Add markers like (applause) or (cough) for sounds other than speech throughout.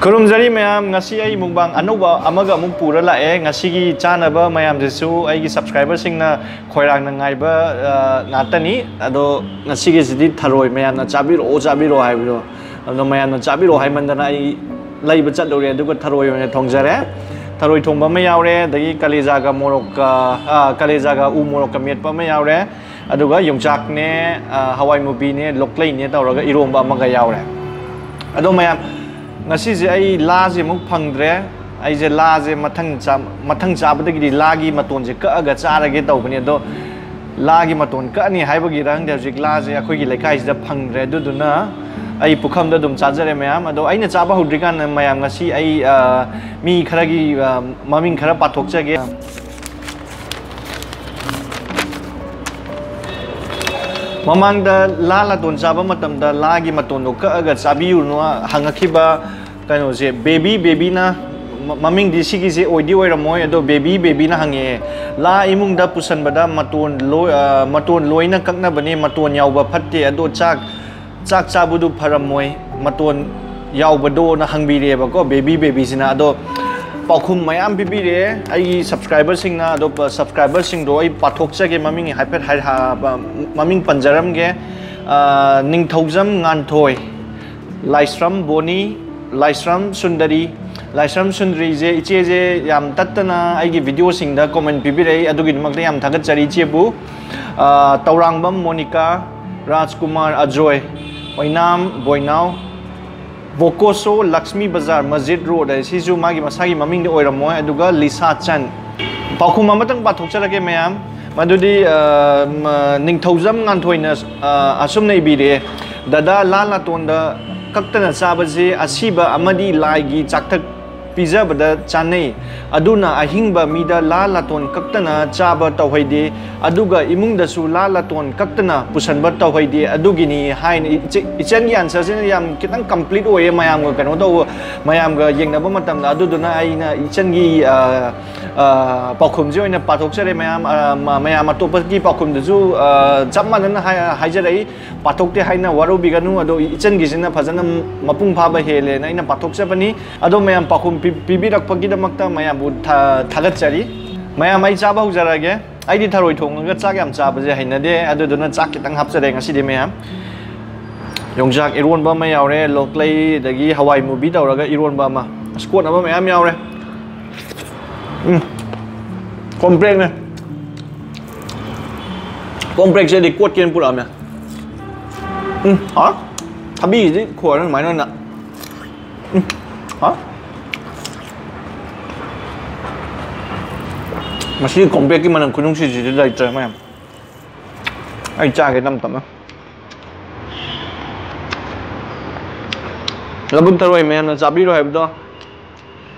Kurumjari mayam ngasi ai mukbang anuba amaga muk pura lae eh, ngasi gi chana ba mayam Jesu ai gi subscriber sing na khoirang na ngay ba ah, ngatani ado ngasi gi jidi tharoi mayam na chabiro, o chabiro hay biro ado mayam na chabiro hai mandana ai lai ba chat lore ado ko tharoi ne thongjare tharoi thongba ma yaure dagi kaleja ga morok ah, ah, ka kaleja ga u morok ka met pa ma yaure ado ga yongchak ne hawai mubi ne, loklai ne tawra ga iromba amaga yaure ado mayam लाजे फंग्रे अजे लाजे मथंग चा मथंग चाबदी ला की मतों से कग चागे तौबने अ ला की मतों कहनी रंगदे लाजे अखोगी फंग्रे अभी पुखम चाजरे मैम अगर चाब हूद्रीक मैम मी खर की ममी खर पाठगे ꯃꯃꯥꯡꯗ ꯂꯥ ꯂꯥꯇꯣꯟ ꯆꯥꯕ ꯃꯇꯝꯗ ꯂꯥꯒꯤ ꯃꯇꯣꯟꯗꯣ ꯀꯛꯑꯒ ꯆꯥꯕꯤꯌꯨꯅꯣ ꯍꯪꯉꯛꯈꯤꯕ ꯀꯩꯅꯣꯁꯦ ꯕꯦꯕꯤ ꯕꯦꯕꯤꯅ ꯃꯃꯤꯡꯗꯤ ꯁꯤꯒꯤꯁꯦ ꯑꯣꯏꯗꯤ ꯑꯣꯏꯔꯝꯃꯣꯏ ꯑꯗꯣ ꯕꯦꯕꯤ ꯕꯦꯕꯤꯅ ꯍꯪꯉꯛꯑꯦ ꯂꯥ ꯏꯃꯨꯡꯗ ꯄꯨꯁꯟꯕꯗ ꯃꯇꯣꯟ ꯃꯇꯣꯟ ꯂꯣꯏꯅ ꯀꯛꯅꯕꯅꯤ ꯃꯇꯣꯟ ꯌꯥꯎꯕ ꯐꯠꯇꯦ ꯑꯗꯣ ꯆꯥꯛ ꯆꯥꯛ ꯆꯥꯕꯗꯨ ꯐꯔꯝꯃꯣꯏ ꯃꯇꯣꯟ ꯌꯥꯎꯕꯗꯣꯅ ꯍꯪꯕꯤꯔꯦꯕꯀꯣ ꯕꯦꯕꯤ ꯕꯦꯕꯤꯁꯤꯅ ꯑꯗꯣ ꯄꯥꯎꯈꯨꯝ ꯃꯌꯥꯝ ꯄꯤꯕꯤꯔꯛꯑꯦ ꯑꯩꯒꯤ ꯁꯕꯁꯀ꯭ꯔꯥꯏꯕꯔꯁꯤꯡꯅ ꯑꯗꯣ ꯁꯕꯁꯀ꯭ꯔꯥꯏꯕꯔꯁꯤꯡꯗꯣ ꯑꯩ ꯄꯥꯊꯣꯛꯆꯒꯦ ꯃꯃꯤꯡ ꯍꯥꯏꯐꯦꯠ ꯃꯃꯤꯡ ꯄꯟꯖꯔꯝꯒꯦ ꯅꯤꯡꯊꯧꯖꯝ ꯉꯥꯟꯊꯣꯏ ꯂꯥꯏꯁ꯭ꯔꯝ ꯕꯣꯅꯤ ꯂꯥꯏꯁ꯭ꯔꯝ ꯁꯨꯟꯗꯔꯤ ꯂꯥꯏꯁ꯭ꯔꯝ ꯁꯨꯟꯗꯔꯤꯁꯦ ꯏꯆꯦꯁꯦ ꯌꯥꯝ ꯇꯠꯇꯅ ꯑꯩꯒꯤ ꯚꯤꯗꯤꯑꯣꯁꯤꯡꯗ ꯀꯣꯃꯦꯟ ꯄꯤꯕꯤꯔꯛꯏ ꯑꯗꯨꯒꯤꯗꯃꯛꯇ ꯌꯥꯝ ꯊꯥꯒꯠꯆꯔꯤ ꯏꯆꯦꯕꯨ ꯇꯧꯔꯥꯡꯕꯝ ꯃꯣꯅꯤꯀꯥ ꯔꯥꯖꯀꯨꯃꯥꯔ ꯑꯖꯣꯏ ꯑꯣꯏꯅꯥꯝ ꯕꯣꯏꯅꯥꯎ Bokoso Lakshmi Bazar, Masjid Road hai si ju ma gi masagi maming de oiram moi aduga Lisa Chan. Pakhum ma matang ba thokchara ge mayam madudi uh, uh, ning thozam ngan thoina uh, asum nei bi re dada lal na ton da kaktana sabaji asiba amadi lai gi chakthak ꯄꯤꯖꯕꯗ ꯆꯥꯅꯩ ꯑꯗꯨꯅ ꯑꯍꯤꯡꯕ ꯃꯤꯗ ꯂꯥ ꯂꯥꯇꯣꯟ ꯀꯛꯇꯅ ꯆꯥꯕ ꯇꯧꯍꯩꯗꯦ ꯑꯗꯨꯒ ꯏꯃꯨꯡꯗꯁꯨ ꯂꯥ ꯂꯥꯇꯣꯟ ꯀꯛꯇꯅ ꯄꯨꯁꯟꯕ ꯇꯧꯍꯩꯗꯦ ꯑꯗꯨꯒꯤꯅꯤ ꯍꯥꯏꯅ ꯏꯆꯟꯒꯤ ꯑꯟꯁꯔꯁꯤꯅ ꯌꯥꯝ ꯈꯤꯇꯪ ꯀꯝꯄ꯭ꯂꯤꯠ ꯑꯣꯏꯌꯦ ꯃꯌꯥꯝꯒ ꯀꯩꯅꯣ ꯇꯧꯕ ꯃꯌꯥꯝꯒ ꯌꯦꯡꯅꯕ ꯃꯇꯝꯗ ꯑꯗꯨꯗꯨꯅ ꯑꯩꯅ ꯏꯆꯟꯒꯤ पाखुम जो पाथोचरे मैम मैम अटोप की पाखुम चप मान हाजर पाथोते हैं वरुबीगनु इचन की फजन मपुंग फाब हेलें पाथोचबनी मैम पाखुम पीबीरपीदम मैम थागचरी मैम चाब हौजरगे आई थर थोंग चाक चाबे हईनदे चाक खित हापचरे मैम योजा इरोब मैं लोकलई हवाई मूबी तौर इरोब स्कोट मैम यावरे ừ. Compreng này Compreng sẽ đi quất kiên bút ẩm này Ừ, hả? Thà bì gì khổ nó máy nó nặng Ừ, hả? Mà xí Compreng기만 한 근육시 지지자 있잖아요 Ai cha cái năm tầm á Là bưng thơ rồi mẹ nó giáp đi rồi đó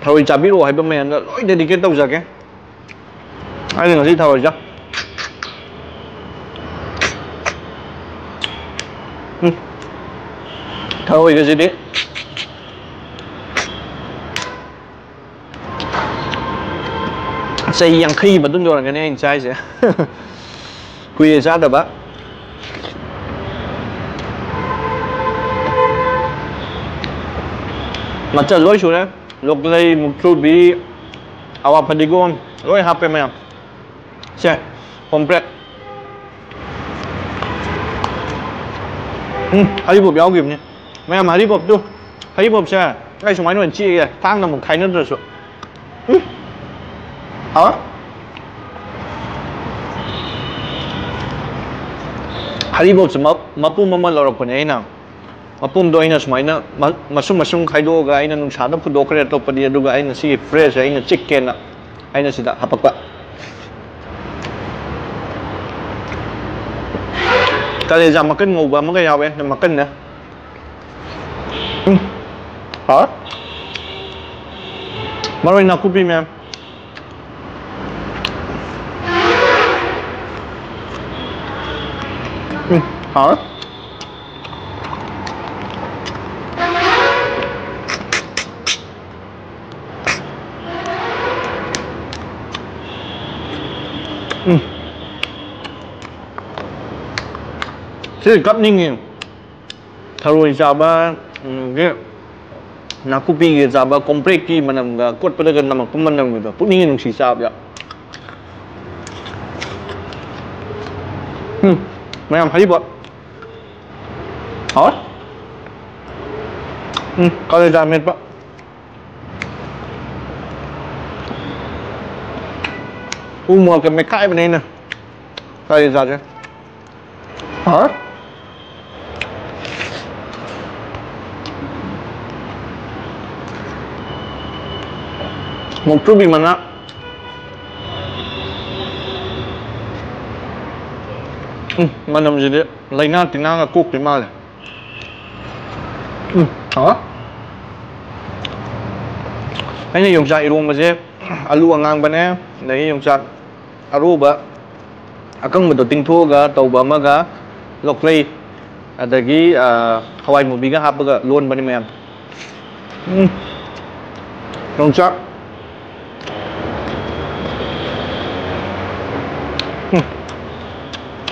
ꯊꯔꯣꯏ ꯆꯥꯕꯤꯔꯛꯑꯣ ꯍꯥꯏꯕ ꯃꯌꯥꯝꯗ ꯂꯣꯏ ꯗꯦꯗꯤꯀꯦꯠ ꯇꯧꯖꯒꯦ ꯑꯩꯅ ꯉꯁꯤ ꯊꯔꯣꯏ ꯆꯥ ꯎꯝ ꯊꯔꯣꯏꯒꯁꯤꯗꯤ ꯆꯍꯤ ꯌꯥꯡꯈꯩꯒꯤ ꯃꯇꯨꯡꯗ ꯑꯣꯏꯔꯝꯒꯅꯤ ꯑꯩꯅ ꯆꯥꯏꯁꯦ ꯀꯨꯏꯔꯦ ꯆꯥꯗꯕ Lockley Mutubi awak pedigon loi HP maya set komplet hm, ừ, thấy bộ béo kìm nhé mẹ mà đi bộ tu. Thấy bộ xe cái số máy nó chi kìa thang là một khay nước rồi xuống ừ. hả hm. Haribob's mập mapu mama lorok pun enak. ꯃꯄꯨꯝꯗꯣ ꯑꯩꯅ ꯁꯨꯃꯥꯏꯅ ꯃꯁꯨꯡ ꯃꯁꯨꯡ ꯈꯥꯏꯗꯣꯛꯑꯒ ꯑꯩꯅ ꯅꯨꯡꯁꯥꯗ ꯐꯨꯗꯣꯛꯈ꯭ꯔꯦ ꯑꯇꯣꯞꯄꯗꯤ ꯑꯗꯨꯒ ꯑꯩꯅ ꯁꯤꯒꯤ ꯐ꯭ꯔꯦꯁꯁꯦ ꯑꯩꯅ ꯆꯤꯛꯀꯦꯅ ꯑꯩꯅ ꯁꯤꯗ ꯍꯥꯄꯛꯄ ꯀꯥꯂꯦꯖꯥ ꯃꯀꯟ ꯉꯧꯕ ꯑꯃꯒ ꯌꯥꯎꯋꯦ ꯃꯀꯟꯅꯦ ꯎꯝ ꯍꯥꯎ ꯃꯔꯣꯏ ꯅꯥꯀꯨꯞꯄꯤ ꯃꯌꯥꯝ 음, 알? 음. 실 깝닝이 thằng rồi chào ba cái nakupi ge zaba comprek ki manam ga kot pada ga namak manam ga puni nung si sab ya hmm mayam hari bot hot hmm kalau dah met pak u mua cái mấy cái bên đây nè. Cái gì ra chứ. Hả? Một chút bị mình á. Ừ, mà làm gì đấy? Lấy na thì na là cục thì mà này. Ừ, hả? Anh này dùng chạy luôn mà chứ alu angang ba ne này dùng chạy aruba, akang mo ting thu ga tàu ba ma ga lok lei adagi ah, hawai mo biga hap ga lon ba ni mem ừ dùng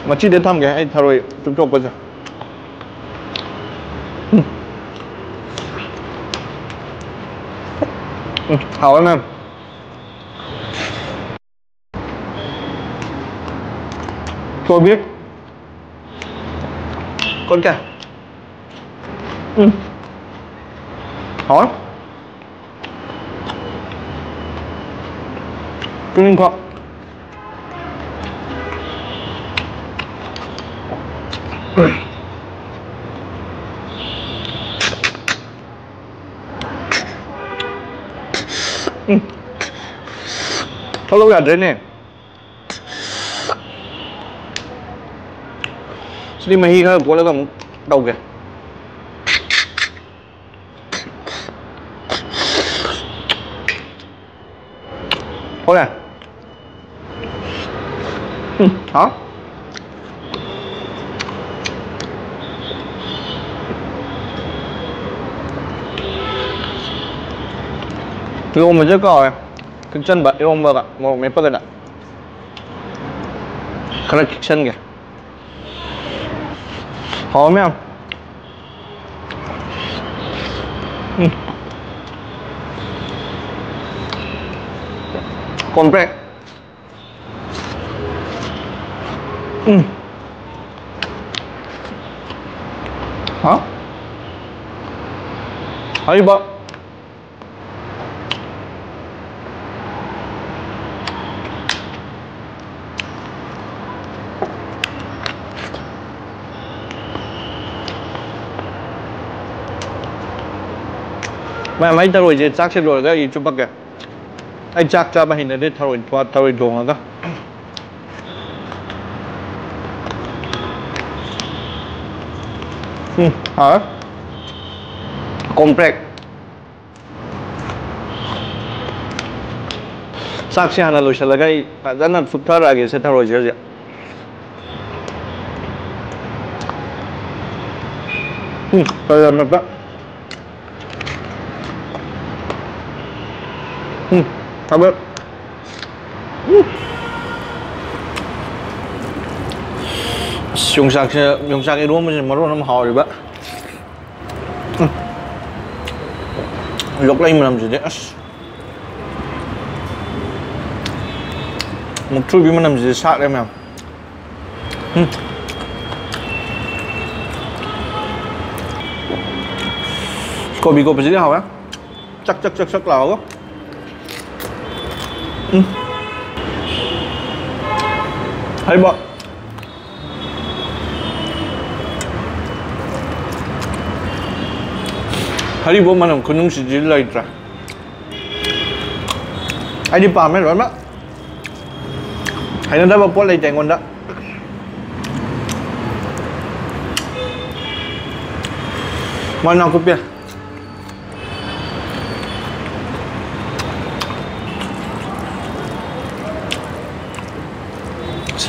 mà chỉ đến thăm cái hay thà rồi chúng tôi bây giờ hảo lắm em tôi biết. Con cả ừ. hỏi. Tôi linh không Hello gà đến nè Sini mahi ka boleh kamu tahu ke? Boleh? Hmm, hả? 이거 먼저 거 극전 봐 이런 거가 뭐몇 번이나 그런 극전 게 hòm ừ. con bread ừ. hả hay bận mà mấy tao rồi gì chắc sẽ rồi cái chụp cái anh chắc cho mà hình này tao rồi tao tao rồi dùng cái ừ, tao biết 용삭 용삭에 로우면 뭐로 너무 하오리 봐. 욕라임을 하면 되지. 목줄 비면 하면 되지. 사라면. 음. 고비 고비 지리 하와. 짝짝짝짝 나오고 chắc chắc chắc chắc là không 응. 할바 haribo manam kunung si jilla itra ai đi bà mấy rồi đó hãy nên đó bà bố lấy chạy ngon đó mà nào cũng biết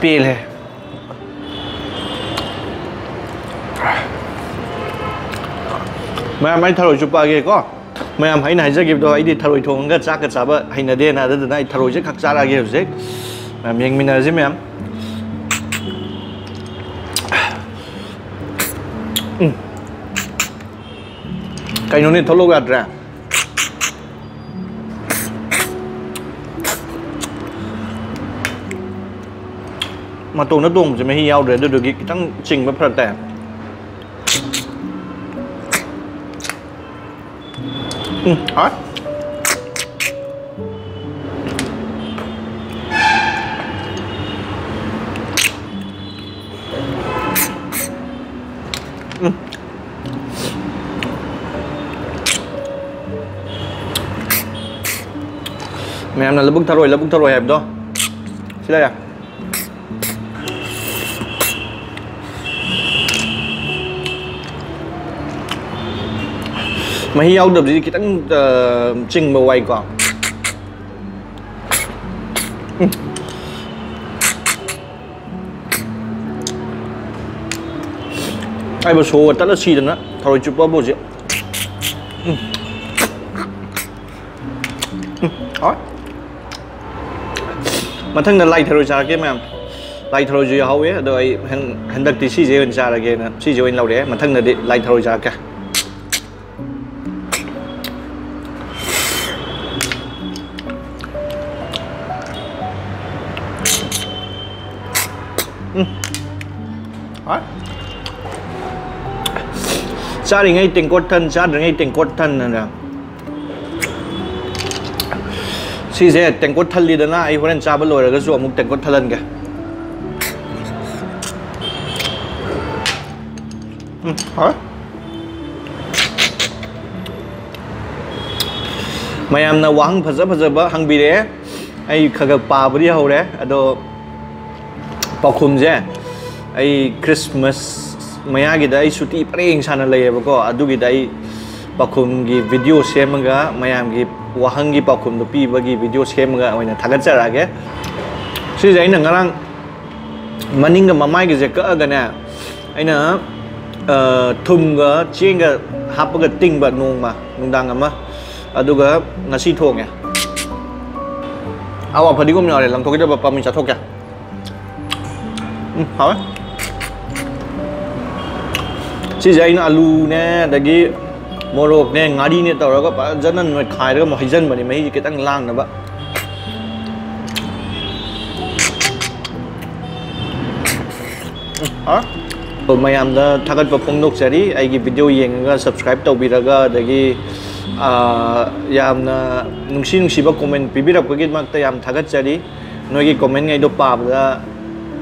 पेल है मैं मैं थरोई चुप आ गए को मैं हम हाइन हाइजर गिफ्ट आई दी थरोई थोंग का चाक चाब हाइन दे ना दे ना थरोई से खक चार आ गए उसे मैम यंग मिनर जी मैम कहीं उन्हें थोलो गया ड्रैम mà tuồng nó tuồng chỉ mới hiao để được được cái tăng trình với phần tẻ ừ, hot ừ. mẹ em là bức thà rồi là bức thà rồi hẹp đó xin đây à mày hiểu được gì kỹ மஹியாவுக்கு trình கிட்டங் quay còn. (laughs) Ai bà số tất là xì rồi đó. Thảo chụp bao bộ gì (laughs) ỏi mà thằng này lại thảo trả cái mà. Lại thảo gì hầu ấy rồi hắn hắn đặt tí xì gì hơn trả cái nè. Xì gì lâu đấy, mà thằng này lại thảo trả cả gia đình ấy tình cốt thân gia đình ấy tình cốt thân nè si dễ tình cốt thân đi đến lại huấn cha bất lồi rồi cái ruộng một tình cốt thân lên kìa. Ừ, hả? Mày em là wang phật rất phật rất hăng bì đấy. Ai khờ khờ bà bữa đi hầu đấy. Đó bao khum dễ ai Christmas. ꯃꯌꯥꯒꯤꯗ ꯑꯩ ꯁꯨꯇꯤ ꯄꯔꯦꯡ ꯁꯥꯅ ꯂꯩꯌꯦꯕꯀꯣ ꯑꯗꯨꯒꯤꯗ ꯑꯩ ꯄꯥꯎꯈꯨꯝꯒꯤ ꯚꯤꯗꯤꯑꯣ ꯁꯦꯝꯃꯒ ꯃꯌꯥꯝꯒꯤ ꯋꯥꯍꯪꯒꯤ ꯄꯥꯎꯈꯨꯝꯗꯣ ꯄꯤꯕꯒꯤ ꯚꯤꯗꯤꯑꯣ ꯁꯦꯝꯃꯒ ꯑꯣꯏꯅ ꯊꯥꯒꯠꯆꯔꯛꯑꯒꯦ ꯁꯤꯁꯦ ꯑꯩꯅ ꯉꯔꯥꯡ ꯃꯅꯤꯡꯒ ꯃꯃꯥꯏꯒꯁꯦ ꯀꯛꯑꯒꯅꯦ ꯑꯩꯅ ꯊꯨꯝꯒ ꯆꯦꯡꯒ ꯍꯥꯞꯄꯒ ꯇꯤꯡꯕ ꯅꯣꯡꯃ ꯅꯨꯡꯗꯥꯡ ꯑꯃ ꯑꯗꯨꯒ ꯉꯁꯤ ꯊꯣꯡꯉꯦ ꯑꯋꯥ ꯐꯗꯤꯒꯣꯝ ꯌꯥꯎꯔꯦ ꯂꯪꯊꯣꯛꯈꯤꯗꯕ ꯄꯥꯝꯃꯤ ꯆꯥꯊꯣꯛꯀꯦ ꯎꯝ ꯍꯥꯎꯋꯦ ꯁꯤꯁꯦ ꯑꯩꯅ ꯑꯂꯨꯅꯦ ꯑꯗꯒꯤ ꯃꯣꯔꯣꯛꯅꯦ ꯉꯥꯔꯤꯅꯦ ꯇꯧꯔꯒ ꯐꯖꯅ ꯅꯣꯏꯈꯥꯏꯔꯒ ꯑꯃꯨꯛ ꯍꯩꯖꯤꯟꯕꯅꯤ ꯃꯍꯤꯁꯦ ꯈꯤꯇꯪ ꯂꯥꯡꯅꯕ ꯎꯝ ꯍꯥꯎꯋꯦ ꯃꯌꯥꯝꯗ ꯊꯥꯒꯠꯄ ꯐꯣꯡꯗꯣꯛꯆꯔꯤ ꯑꯩꯒꯤ ꯚꯤꯗꯤꯑꯣ ꯌꯦꯡꯉꯒ ꯁꯕꯁꯀ꯭ꯔꯥꯏꯕ ꯇꯧꯕꯤꯔꯒ ꯑꯗꯒꯤ ꯌꯥꯝꯅ ꯅꯨꯡꯁꯤ ꯅꯨꯡꯁꯤꯕ ꯀꯣꯃꯦꯟ ꯄꯤꯕꯤꯔꯛꯄꯒꯤꯗꯃꯛꯇ ꯌꯥꯝ ꯊꯥꯒꯠꯆꯔꯤ ꯅꯣꯏꯒꯤ ꯀꯣꯃꯦꯟꯉꯩꯗꯣ ꯄꯥꯕꯗ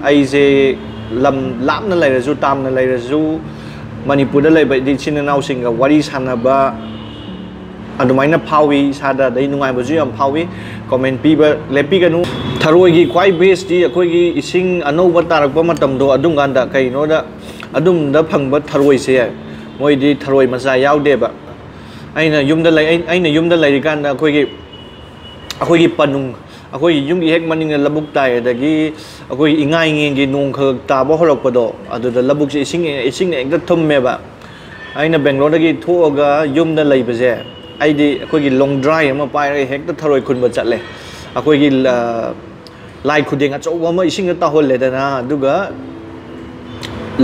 ꯑꯩꯁꯦ ꯂꯝ ꯂꯥꯞꯅ ꯂꯩꯔꯁꯨ ꯇꯥꯝꯅ ꯂꯩꯔꯁꯨ manipurda leba ichin inau singa wari sanaba adumaina pawi sada dai nungai bazu yam pawi comment piba lepi ganu tharoi gi kwai base di akoi gi ising anova tarakpa matam do adung ganda kai no da adum da phangba tharoi se moi di tharoi masa yau de ba aina yumda lai aina yumda lai ganda akoi gi akoi gi panung ꯑꯩꯈꯣꯏꯒꯤ ꯌꯨꯝꯒꯤ ꯍꯦꯛ ꯃꯅꯤꯡꯗ ꯂꯧꯕꯨꯛ ꯇꯥꯏ ꯑꯗꯒꯤ ꯑꯩꯈꯣꯏꯒꯤ ꯏꯉꯥꯏꯉꯦꯟꯒꯤ ꯅꯣꯡ ꯈꯛ ꯇꯥꯕ ꯍꯧꯔꯛꯄꯗꯣ ꯑꯗꯨꯗ ꯂꯧꯕꯨꯛꯁꯦ ꯏꯁꯤꯡ ꯏꯁꯤꯡꯅ ꯍꯦꯛꯇ ꯊꯨꯝꯃꯦꯕ ꯑꯩꯅ ꯕꯦꯡꯒ꯭ꯂꯣꯔꯗꯒꯤ ꯊꯣꯛꯑꯒ ꯌꯨꯝꯗ ꯂꯩꯕꯁꯦ ꯑꯩꯗꯤ ꯑꯩꯈꯣꯏꯒꯤ ꯂꯣꯡ ꯗ꯭ꯔꯥꯏ ꯑꯃ ꯄꯥꯏꯔꯒ ꯍꯦꯛꯇ ꯊꯔꯣꯏ ꯈꯨꯟꯕ ꯆꯠꯂꯦ ꯑꯩꯈꯣꯏꯒꯤ ꯂꯥꯏ ꯈꯨꯗꯦꯡ ꯑꯆꯧꯕ ꯑꯃ ꯏꯁꯤꯡꯗ ꯇꯥꯎꯍꯜꯂꯦꯗꯅ ꯑꯗꯨꯒ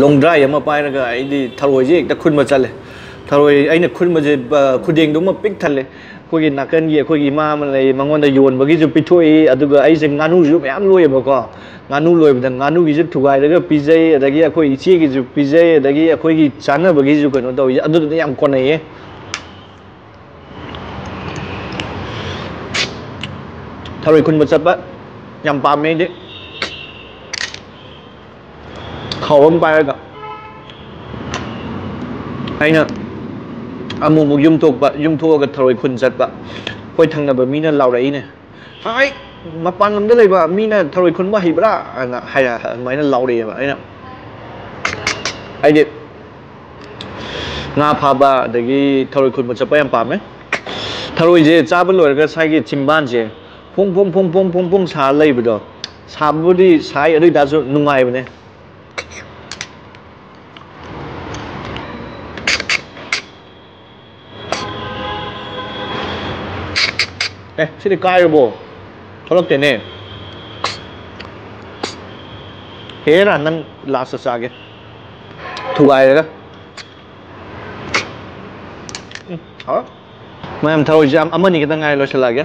ꯂꯣꯡ ꯗ꯭ꯔꯥꯏ ꯑꯃ ꯄꯥꯏꯔꯒ ꯑꯩꯗꯤ ꯊꯔꯣꯏꯁꯦ ꯍꯦꯛꯇ ꯈꯨꯟꯕ ꯆꯠꯂꯦ ꯊꯔꯣꯏ ꯑꯩꯅ ꯈꯨꯟꯕꯁꯦ ꯈꯨꯗꯦꯡꯗꯨꯃ ꯄꯤꯛ ꯊꯜꯂꯦ ꯑꯩꯈꯣꯏꯒꯤ ꯅꯥꯀꯟꯒꯤ ꯑꯩꯈꯣꯏꯒꯤ ꯏꯃꯥ ꯑꯃ ꯂꯩ ꯃꯉꯣꯟꯗ ꯌꯣꯟꯕꯒꯤꯁꯨ ꯄꯤꯊꯣꯛꯏ ꯑꯗꯨꯒ ꯑꯩꯁꯦ ꯉꯥꯅꯨꯁꯨ ꯃꯌꯥꯝ ꯂꯣꯏꯌꯦꯕꯀꯣ ꯉꯥꯅꯨ ꯂꯣꯏꯕꯗ ꯉꯥꯅꯨꯒꯤꯁꯨ ꯊꯨꯒꯥꯏꯔꯒ ꯄꯤꯖꯩ ꯑꯗꯒꯤ ꯑꯩꯈꯣꯏ ꯏꯆꯦꯒꯤꯁꯨ ꯄꯤꯖꯩ ꯑꯗꯒꯤ ꯑꯩꯈꯣꯏꯒꯤ ꯆꯥꯅꯕꯒꯤꯁꯨ ꯀꯩꯅꯣ ꯇꯧꯏ ꯑꯗꯨꯗꯨꯅ ꯌꯥꯝ ꯀꯣꯟꯅꯩꯌꯦ ꯊꯔꯣꯏ ꯈꯨꯟꯕ ꯆꯠꯄ ꯌꯥꯝ ꯄꯥꯝꯃꯦ ꯑꯩꯗꯤ ꯈꯥꯎ ꯑꯃ ꯄꯥꯏꯔꯒ ꯑꯩꯅ amu mu yum tok ba, yum tho ga tharoi khun jat ba. Koi thang na ba mina lau rai ne. Ai ma pan lam de lai ba mina tharoi khun ba hibra ana haya mai na lau rai ba, ai na. Ai de. Nga pha ba, de gi tharoi khun mu cha pa yam pa me. Tharoi je, cha ba loi ga sai gi chimban je. Phong phong phong phong phong phong sa lai ba do. Sa bu di, sai ở đây đã nung ai ba ne. 네, 실이 까요보 저녁때네 해를 안난 라스 싸게 두 가위가 응, 어? 뭐냐면 더 이제 어머니 기다 가위 넣으실라게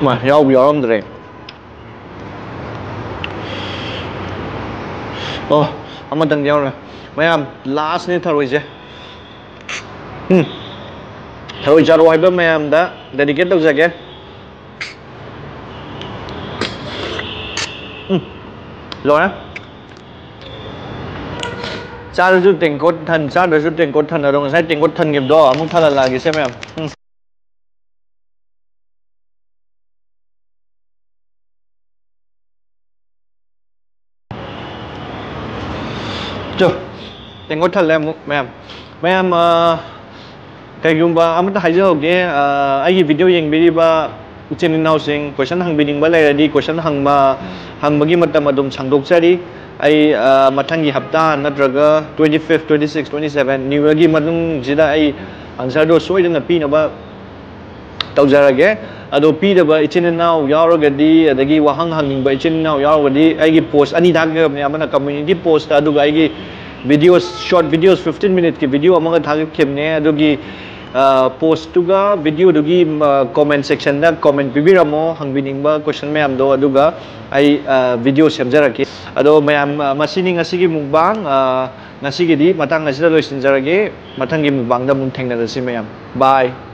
뭐, 여러분들의 oh, 어 아무튼 여러분 매암 라스니 타로이제 음 타로이 자로 하이브 매암다 데디케이트 자게 음 rồi cha đã giúp tiền cốt thần cha đã giúp tiền cốt thần ở đồng sách tiền cốt thần nghiệp đó ở mức thân là là cái xem em? 저 tengo talem ma'am. Ma'am kaygumba amata haja hoge ai video yang biri ba uchen now sing question hang bining ba lai di question hang ma hang magi matam adum sangdok sari ai mathangi hafta natraga 25 26 27 new year gi manung jida ai answer do soidang pi na ba ꯇꯧꯖꯔꯒꯦ ꯑꯗꯣ ꯄꯤꯗꯕ ꯏꯆꯤꯟ ꯏꯅꯥꯎ ꯌꯥꯎꯔꯒꯗꯤ ꯑꯗꯒꯤ ꯋꯥꯍꯪ ꯍꯪꯅꯤꯡꯕ ꯏꯆꯤꯟ ꯏꯅꯥꯎ ꯌꯥꯎꯔꯒꯗꯤ ꯑꯩꯒꯤ ꯄꯣꯁ ꯑꯅꯤ ꯊꯥꯒꯠꯈ꯭ꯔꯕꯅꯦ ꯑꯃꯅ ꯀꯝꯃ꯭ꯌꯨꯅꯤꯇꯤ ꯄꯣꯁꯇ ꯑꯗꯨꯒ ꯑꯩꯒꯤ ꯚꯤꯗꯤꯑꯣ ꯁꯣꯔꯠ ꯚꯤꯗꯤꯑꯣ ꯐꯤꯐꯇꯤꯟ ꯃꯤꯅꯤꯠꯀꯤ ꯚꯤꯗꯤꯑꯣ ꯑꯃꯒ ꯊꯥꯒꯠꯈꯤꯕꯅꯦ ꯑꯗꯨꯒꯤ पोस्टुगा वीडियो दुगी कमेंट सेक्शन दा कमेंट पीबीरमो हंगबिनिंगबा क्वेश्चन मैम दो अदुगा आई वीडियो सेमजरके अदो मैम मसिनि ngasiगी मुबांग ngasigidi matang ngasida loisinjarage matanggi mubang da mun thengnadasi ma'am bye